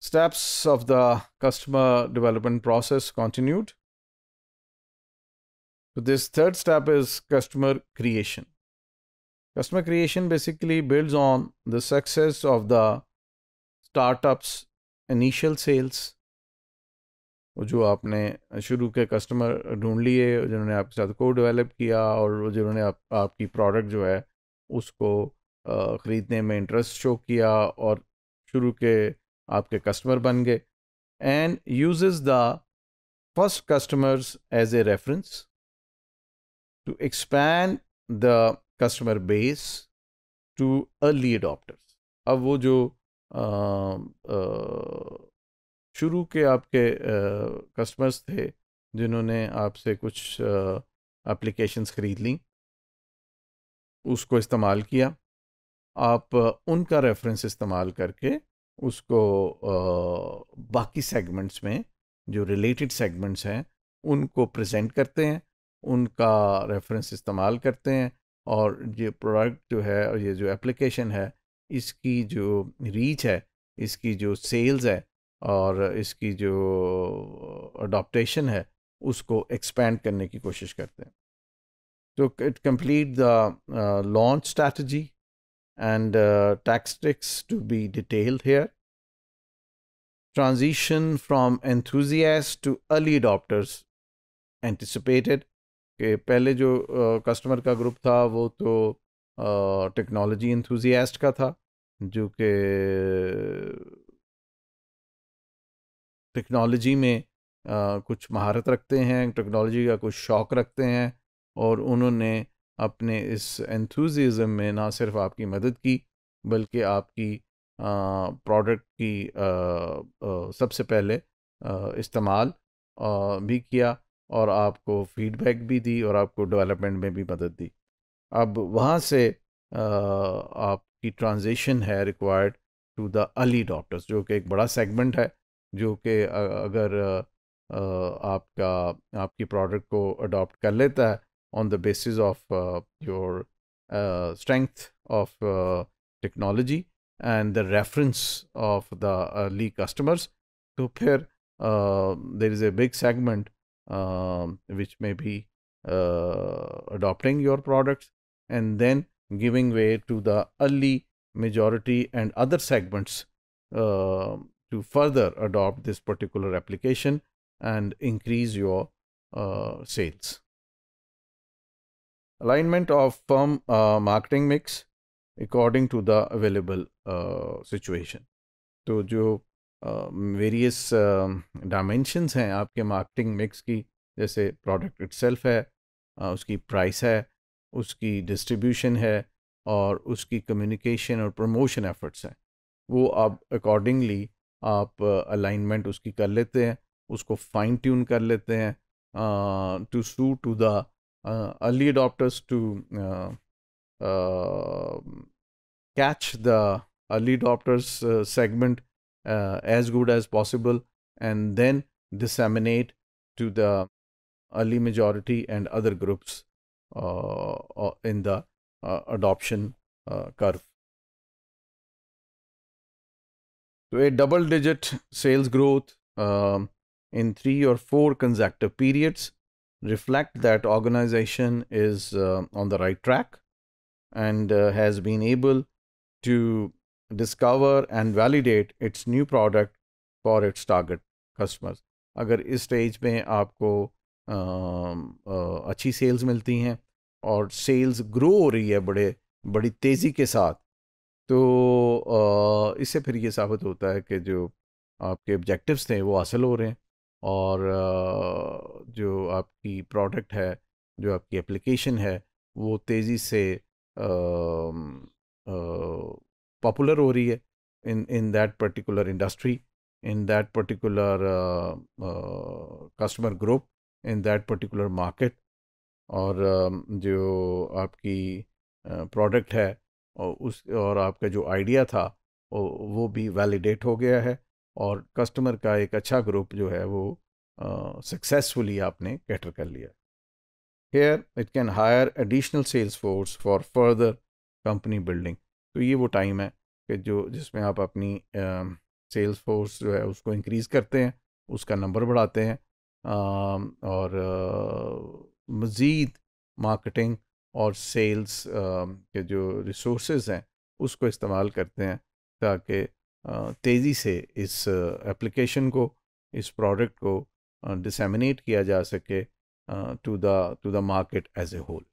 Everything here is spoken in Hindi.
steps of the customer development process continued. So this third step is customer creation. Customer creation basically builds on the success of the startup's initial sales जो आपने शुरू के कस्टमर ढूंढ लिए जिन्होंने आपके साथ को डेवलप किया और जिन्होंने आप, आपकी प्रोडक्ट जो है उसको ख़रीदने में इंटरेस्ट शो किया और शुरू के आपके कस्टमर बन गए and use the first customers as a reference to expand the customer base to early adopters अब वो जो शुरू के आपके कस्टमर्स थे जिन्होंने आपसे कुछ एप्लीकेशंस ख़रीद ली, उसको इस्तेमाल किया, आप उनका रेफरेंस इस्तेमाल करके उसको बाकी सेगमेंट्स में, जो रिलेटेड सेगमेंट्स हैं, उनको प्रेजेंट करते हैं, उनका रेफरेंस इस्तेमाल करते हैं और ये प्रोडक्ट जो है और ये जो एप्लीकेशन है, इसकी जो रीच है, इसकी जो सेल्स है और इसकी जो अडोप्टेशन है, उसको एक्सपेंड करने की कोशिश करते हैं। तो it complete the launch strategy and tactics to be detailed here transition from enthusiasts to early adopters anticipated. कि पहले जो कस्टमर uh, का ग्रुप था वो तो टेक्नोलॉजी uh, इंथुजियास्ट का था जो कि टेक्नोलॉजी में uh, कुछ महारत रखते हैं टेक्नोलॉजी का कुछ शौक़ रखते हैं और उन्होंने अपने इस एंथुजिज़म में ना सिर्फ़ आपकी मदद की बल्कि आपकी प्रोडक्ट की आ, आ, सबसे पहले इस्तेमाल भी किया और आपको फीडबैक भी दी और आपको डेवलपमेंट में भी मदद दी। अब वहाँ से आ, आपकी ट्रांजेशन है required to the early adopters जो कि एक बड़ा सेगमेंट है जो कि अगर आपका आपकी प्रोडक्ट को अडॉप्ट कर लेता है on the basis of uh, your uh, strength of uh, technology and the reference of the early customers. So here uh, there is a big segment um, which may be uh, adopting your products and then giving way to the early majority and other segments um, to further adopt this particular application and increase your uh, sales. Alignment of firm uh, marketing mix according to the available situation तो जो वेरियस uh, डायमेंशंस uh, हैं आपके मार्केटिंग मिक्स की जैसे प्रोडक्ट इट्सल्फ है uh, उसकी प्राइस है उसकी डिस्ट्रीब्यूशन है और उसकी कम्युनिकेशन और प्रमोशन एफर्ट्स हैं वो आप अकॉर्डिंगली आप अलाइनमेंट uh, उसकी कर लेते हैं उसको फाइन ट्यून कर लेते हैं to sue to the Uh, early adopters to uh, uh, catch the early adopters segment as good as possible and then disseminate to the early majority and other groups uh, in the uh, adoption uh, curve. So a double digit sales growth um, in three or four consecutive periods reflect that organization is uh, on the right track and uh, has been able to discover and validate its new product for its target customers. अगर इस स्टेज में आपको आ, आ, अच्छी सेल्स मिलती हैं और सेल्स ग्रो हो रही है बड़े बड़ी तेज़ी के साथ तो इससे फिर ये साबित होता है कि जो आपके ऑब्जेक्टिव्स थे वो हासिल हो रहे हैं और जो आपकी प्रोडक्ट है, जो आपकी एप्लीकेशन है, वो तेज़ी से पॉपुलर हो रही है in in that particular industry in that particular customer group in that particular market और जो आपकी प्रोडक्ट है और उस, और आपका जो आइडिया था वो भी वैलिडेट हो गया है। और कस्टमर का एक अच्छा ग्रुप जो है वो सक्सेसफुली आपने कैटर कर लिया। Here it can hire additional sales force for further company building तो ये वो टाइम है कि जो जिसमें आप अपनी सेल्स uh, फोर्स जो है उसको इंक्रीज़ करते हैं उसका नंबर बढ़ाते हैं uh, और uh, मज़ीद मार्केटिंग और सेल्स uh, के जो रिसोर्स हैं उसको इस्तेमाल करते हैं ताकि तेज़ी से इस एप्लीकेशन को, इस प्रोडक्ट को डिसमिनेट किया जा सके to the to the market as a whole